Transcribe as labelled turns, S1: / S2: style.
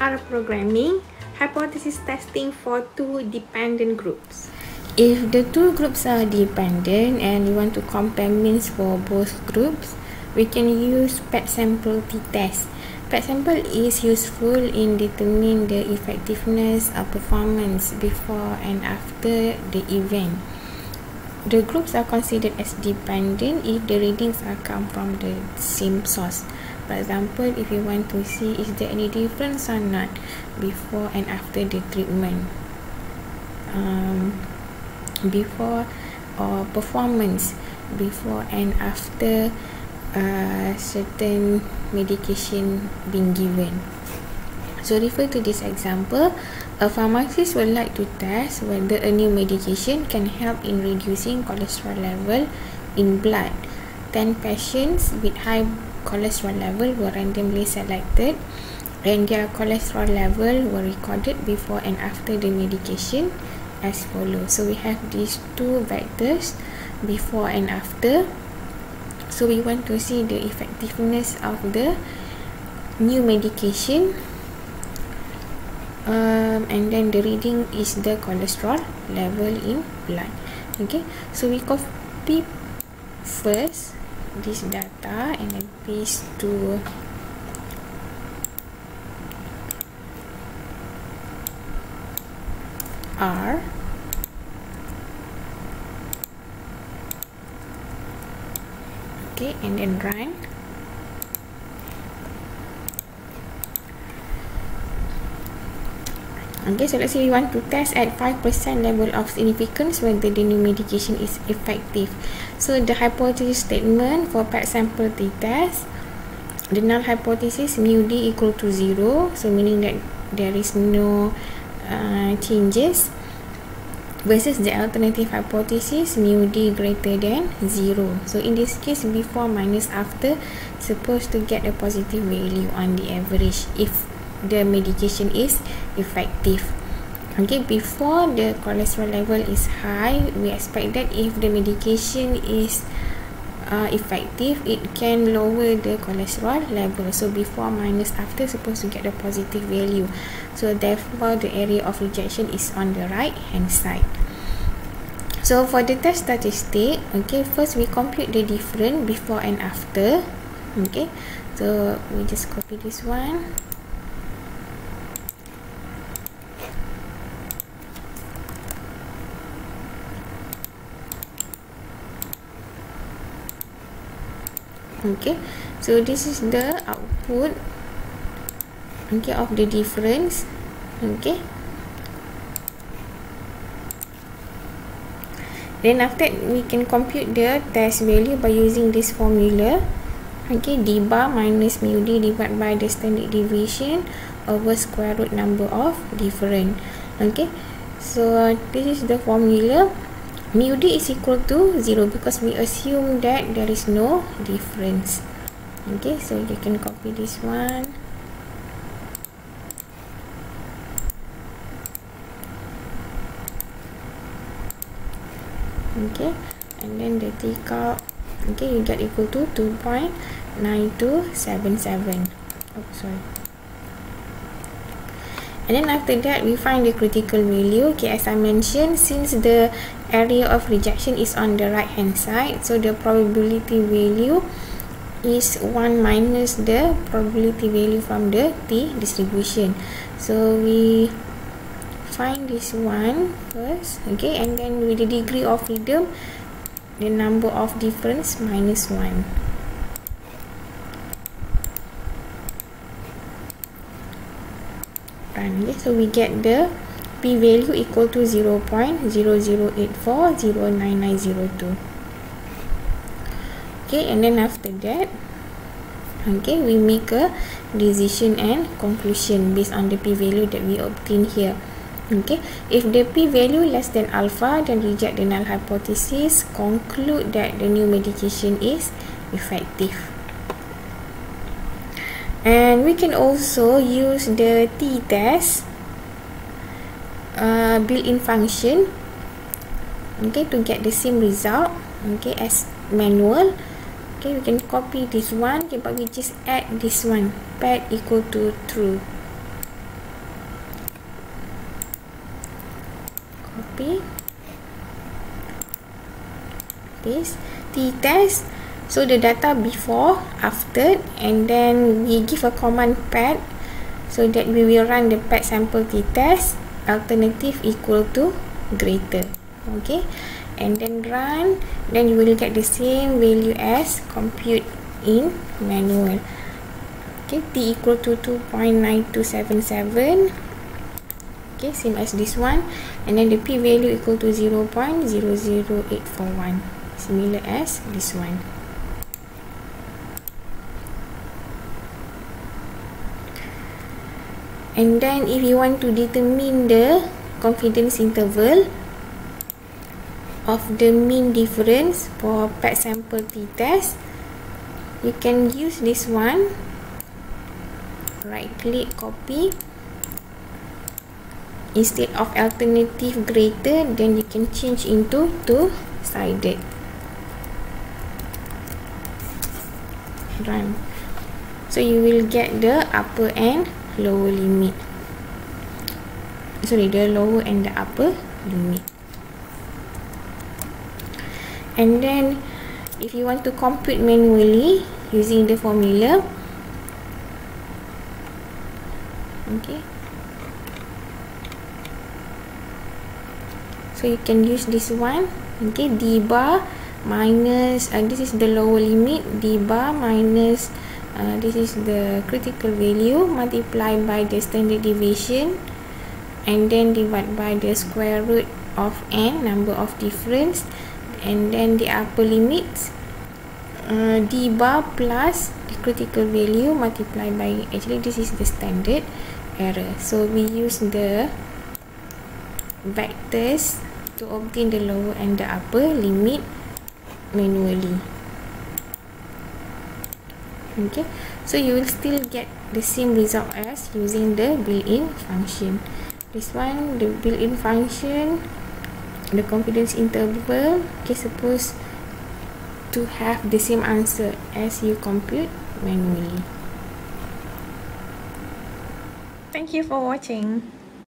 S1: R programming, hypothesis testing for two dependent groups.
S2: If the two groups are dependent and we want to compare means for both groups, we can use PET sample t-test. PET sample is useful in determining the effectiveness of performance before and after the event. The groups are considered as dependent if the readings are come from the same source. For example, if you want to see is there any difference or not before and after the treatment. Um, before or performance before and after uh, certain medication being given. So refer to this example, a pharmacist would like to test whether a new medication can help in reducing cholesterol level in blood. 10 patients with high cholesterol level were randomly selected and their cholesterol level were recorded before and after the medication as follows. So we have these two vectors before and after. So we want to see the effectiveness of the new medication. Um, and then the reading is the cholesterol level in blood. Okay? So we copy first this data and then paste to R. Okay and then run okay so let's say we want to test at 5% level of significance whether the new medication is effective. So the hypothesis statement for PET sample t-test the null hypothesis mu d equal to 0 so meaning that there is no uh, changes versus the alternative hypothesis mu d greater than 0 so in this case before minus after supposed to get a positive value on the average if the medication is effective. Okay before the cholesterol level is high we expect that if the medication is uh, effective it can lower the cholesterol level. So before minus after supposed to get a positive value. So therefore the area of rejection is on the right hand side. So for the test statistic okay first we compute the difference before and after. Okay so we just copy this one okay. So this is the output okay of the difference okay. Then after that we can compute the test value by using this formula okay d bar minus mu d divided by the standard deviation over square root number of different okay. So this is the formula mu d is equal to 0 because we assume that there is no difference. Okay so you can copy this one. Okay and then the out okay you get equal to 2.9277 oh sorry and then after that we find the critical value. Okay as I mentioned since the area of rejection is on the right hand side so the probability value is 1 minus the probability value from the t distribution. So we find this one first okay and then with the degree of freedom the number of difference minus 1 run okay so we get the p value equal to 0 0.0084099902 okay and then after that okay we make a decision and conclusion based on the p value that we obtain here. Okay if the p value less than alpha then reject the null hypothesis conclude that the new medication is effective and we can also use the t-test uh, built-in function okay to get the same result okay as manual. Okay we can copy this one okay, but we just add this one pad equal to true. Copy. This t-test so the data before after and then we give a command pad so that we will run the pad sample t-test alternative equal to greater. Okay? And then run then you will get the same value as compute in manual. Okay? T equal to 2.9277 okay? Same as this one. And then the p value equal to 0 0.00841 similar as this one and then if you want to determine the confidence interval of the mean difference for pad sample t-test you can use this one. Right click copy. Instead of alternative greater then you can change into two sided. Run. So you will get the upper and lower limit. Sorry the lower and the upper limit. And then if you want to compute manually using the formula okay. So you can use this one okay d bar minus and uh, this is the lower limit d bar minus uh, this is the critical value multiplied by the standard deviation and then divide by the square root of n number of difference and then the upper limits uh, d bar plus the critical value multiplied by actually this is the standard error. So we use the vectors to obtain the lower and the upper limit manually okay. So you will still get the same result as using the built-in function. This one the built-in function the confidence interval. Okay suppose to have the same answer as you compute manually.
S1: Thank you for watching